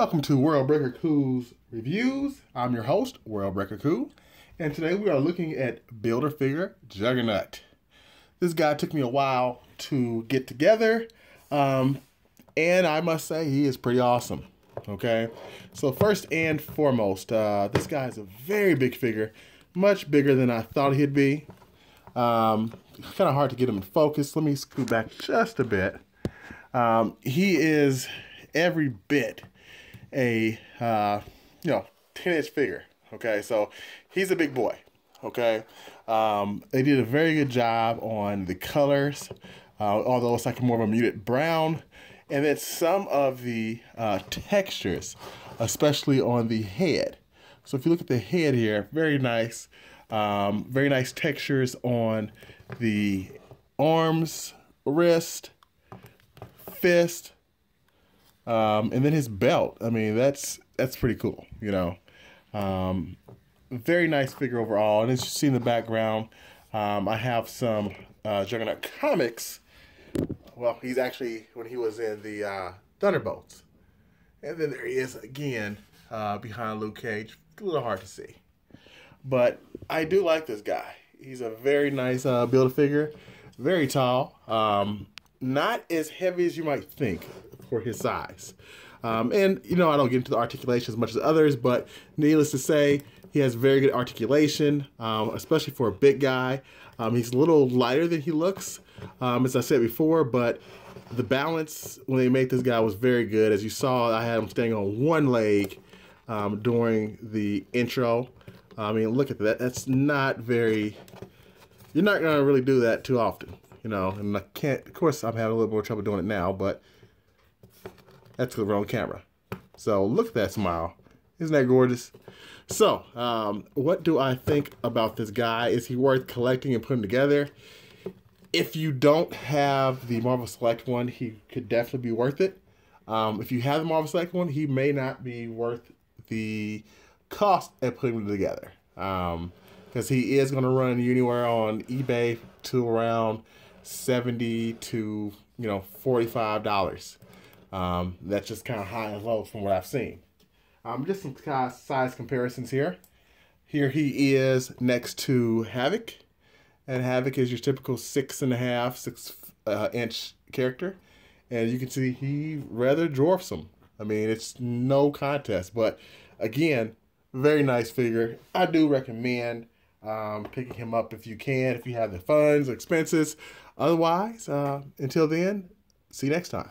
Welcome to Worldbreakerkou's Reviews. I'm your host, World Breaker Cool, and today we are looking at Build-A-Figure Juggernaut. This guy took me a while to get together, um, and I must say he is pretty awesome. Okay, so first and foremost, uh, this guy is a very big figure, much bigger than I thought he'd be. Um, kind of hard to get him in focus. Let me scoot back just a bit. Um, he is every bit a uh, you know 10 inch figure. Okay, so he's a big boy. Okay, um, they did a very good job on the colors, uh, although it's like more of a muted brown, and then some of the uh, textures, especially on the head. So if you look at the head here, very nice, um, very nice textures on the arms, wrist, fist, um, and then his belt. I mean, that's that's pretty cool. You know, um, very nice figure overall. And as you see in the background, um, I have some uh, Juggernaut comics. Well, he's actually when he was in the uh, Thunderbolts, and then there he is again uh, behind Luke Cage. a little hard to see, but I do like this guy. He's a very nice uh, build figure, very tall. Um, not as heavy as you might think for his size. Um, and, you know, I don't get into the articulation as much as others, but needless to say, he has very good articulation, um, especially for a big guy. Um, he's a little lighter than he looks, um, as I said before, but the balance when they made this guy was very good. As you saw, I had him standing on one leg um, during the intro. I mean, look at that. That's not very, you're not going to really do that too often you know, and I can't, of course, I'm having a little more trouble doing it now, but that's because we're camera. So look at that smile. Isn't that gorgeous? So, um, what do I think about this guy? Is he worth collecting and putting together? If you don't have the Marvel Select one, he could definitely be worth it. Um, if you have the Marvel Select one, he may not be worth the cost of putting them together. because um, he is going to run anywhere on eBay to around 70 to you know 45 dollars um, that's just kind of high and low from what i've seen. Um, just some size comparisons here. Here he is next to havoc and havoc is your typical six and a half six uh, inch character. And you can see he rather dwarfs him. I mean it's no contest but again very nice figure. I do recommend um, picking him up if you can, if you have the funds, expenses. Otherwise, uh, until then, see you next time.